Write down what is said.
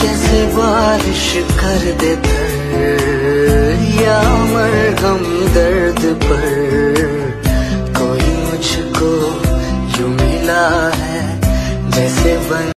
जैसे बारिश कर दे या या मरहम दर्द पर। कोई मुझको यूँ मिला है, जैसे बन